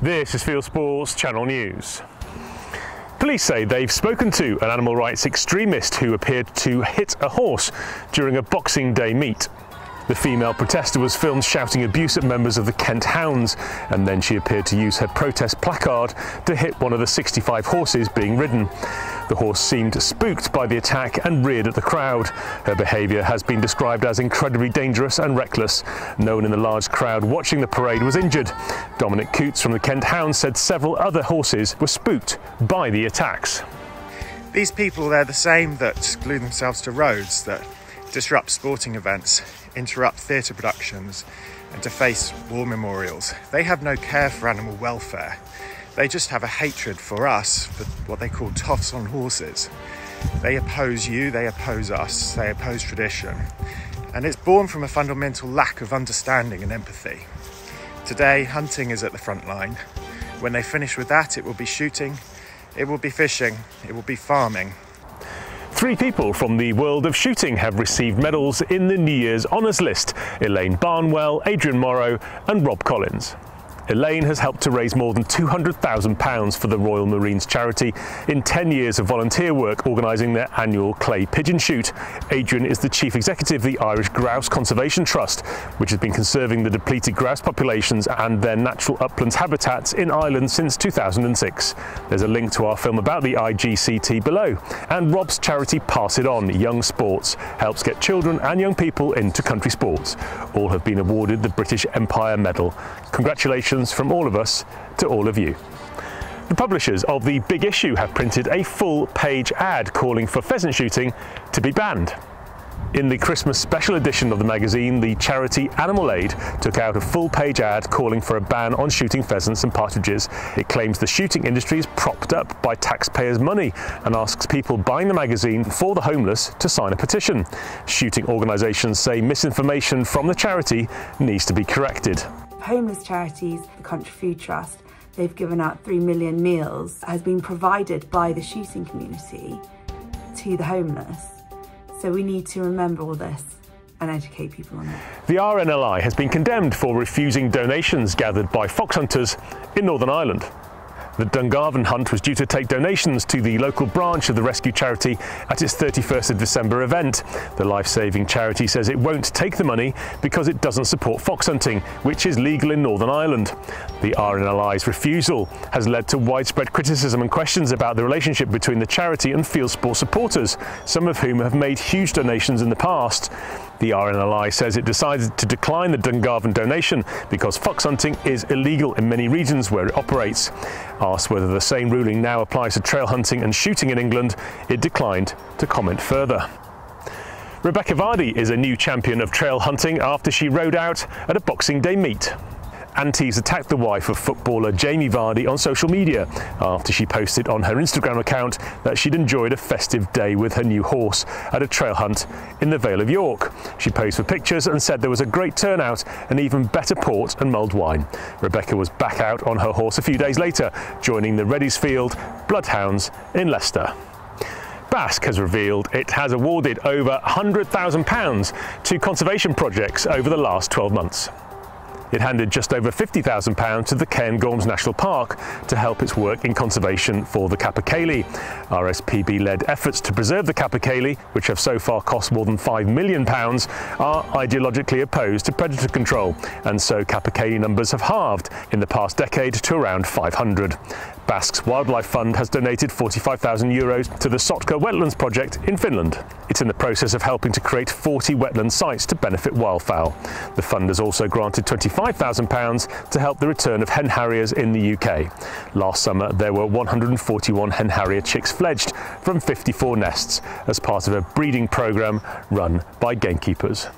This is Fieldsports Channel News. Police say they've spoken to an animal rights extremist who appeared to hit a horse during a Boxing Day meet. The female protester was filmed shouting abuse at members of the Kent Hounds, and then she appeared to use her protest placard to hit one of the 65 horses being ridden. The horse seemed spooked by the attack and reared at the crowd. Her behaviour has been described as incredibly dangerous and reckless. No one in the large crowd watching the parade was injured. Dominic Coots from the Kent Hounds said several other horses were spooked by the attacks. These people, they're the same that glue themselves to roads, that disrupt sporting events, interrupt theatre productions, and deface war memorials. They have no care for animal welfare. They just have a hatred for us, for what they call toffs on horses. They oppose you, they oppose us, they oppose tradition. And it's born from a fundamental lack of understanding and empathy. Today, hunting is at the front line. When they finish with that, it will be shooting, it will be fishing, it will be farming, Three people from the world of shooting have received medals in the New Year's Honours List Elaine Barnwell, Adrian Morrow, and Rob Collins. Elaine has helped to raise more than £200,000 for the Royal Marines charity in 10 years of volunteer work organising their annual clay pigeon shoot. Adrian is the chief executive of the Irish Grouse Conservation Trust, which has been conserving the depleted grouse populations and their natural uplands habitats in Ireland since 2006. There's a link to our film about the IGCT below. And Rob's charity Pass It On Young Sports helps get children and young people into country sports. All have been awarded the British Empire Medal. Congratulations from all of us to all of you. The publishers of The Big Issue have printed a full page ad calling for pheasant shooting to be banned. In the Christmas special edition of the magazine, the charity Animal Aid took out a full page ad calling for a ban on shooting pheasants and partridges. It claims the shooting industry is propped up by taxpayers' money and asks people buying the magazine for the homeless to sign a petition. Shooting organisations say misinformation from the charity needs to be corrected homeless charities, the Country Food Trust, they've given out 3 million meals, has been provided by the shooting community to the homeless. So we need to remember all this and educate people on it. The RNLI has been condemned for refusing donations gathered by fox hunters in Northern Ireland. The Dungarvan Hunt was due to take donations to the local branch of the rescue charity at its 31st of December event. The life-saving charity says it won't take the money because it doesn't support fox hunting, which is legal in Northern Ireland. The RNLI's refusal has led to widespread criticism and questions about the relationship between the charity and field sport supporters, some of whom have made huge donations in the past. The RNLI says it decided to decline the Dungarvan donation because fox hunting is illegal in many regions where it operates. Asked whether the same ruling now applies to trail hunting and shooting in England, it declined to comment further. Rebekah Vardy is a new champion of trail hunting after she rode out at a Boxing Day meet. Antis attacked the wife of footballer Jamie Vardy on social media after she posted on her Instagram account that she'd enjoyed a festive day with her new horse at a trail hunt in the Vale of York. She posed for pictures and said there was a great turnout and even better port and mulled wine. Rebekah was back out on her horse a few days later, joining the Redesfield Bloodhounds in Leicester. BASC has revealed it has awarded over £100,000 to conservation projects over the last 12 months. It handed just over £50,000 to the Cairngorms National Park to help its work in conservation for the capercaillie. RSPB-led efforts to preserve the capercaillie, which have so far cost more than £5 million, are ideologically opposed to predator control, and so capercaillie numbers have halved in the past decade to around 500. BASC's Wildlife Fund has donated 45,000 euros to the Sotka Wetlands project in Finland. It's in the process of helping to create 40 wetland sites to benefit wildfowl. The fund has also granted £25,000 to help the return of hen harriers in the UK. Last summer, there were 141 hen harrier chicks fledged from 54 nests as part of a breeding programme run by gamekeepers.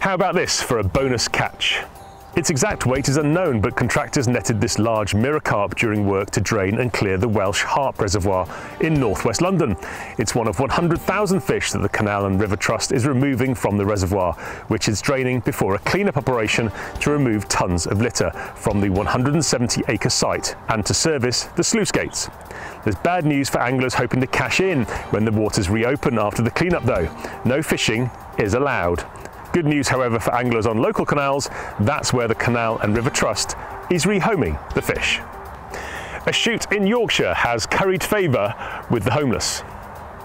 How about this for a bonus catch? Its exact weight is unknown, but contractors netted this large mirror carp during work to drain and clear the Welsh Harp Reservoir in northwest London. It's one of 100,000 fish that the Canal and River Trust is removing from the reservoir, which is draining before a cleanup operation to remove tons of litter from the 170 acre site and to service the sluice gates. There's bad news for anglers hoping to cash in when the waters reopen after the cleanup though. No fishing is allowed. Good news, however, for anglers on local canals, that's where the Canal and River Trust is rehoming the fish. A shoot in Yorkshire has curried favour with the homeless.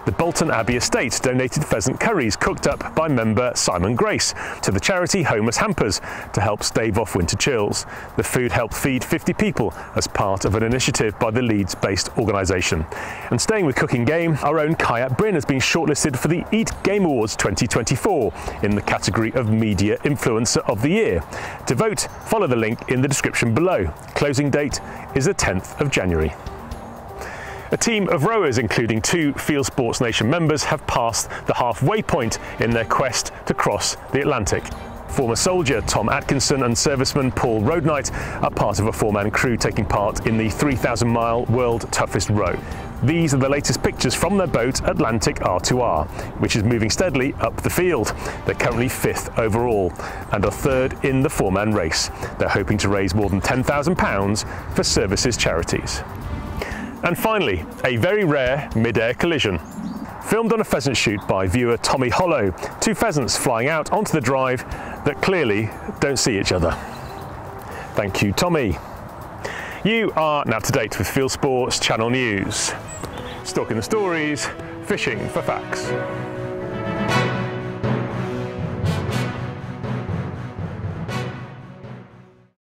The Bolton Abbey Estate donated pheasant curries cooked up by member Simon Grace to the charity Homeless Hampers to help stave off winter chills. The food helped feed 50 people as part of an initiative by the Leeds-based organisation. And staying with cooking game, our own Kayak Bryn has been shortlisted for the Eat Game Awards 2024 in the category of Media Influencer of the Year. To vote, follow the link in the description below. Closing date is the 10th of January. A team of rowers, including two Fieldsports Nation members, have passed the halfway point in their quest to cross the Atlantic. Former soldier Tom Atkinson and serviceman Paul Roadnight are part of a four-man crew taking part in the 3,000-mile World Toughest Row. These are the latest pictures from their boat Atlantic R2R, which is moving steadily up the field. They're currently fifth overall and are third in the four-man race. They're hoping to raise more than £10,000 for services charities. And finally, a very rare mid-air collision. Filmed on a pheasant shoot by viewer Tommy Hollow, two pheasants flying out onto the drive that clearly don't see each other. Thank you, Tommy. You are now to date with Fieldsports Channel News. Stalking the stories, fishing for facts.